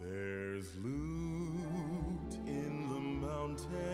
There's loot in the mountain.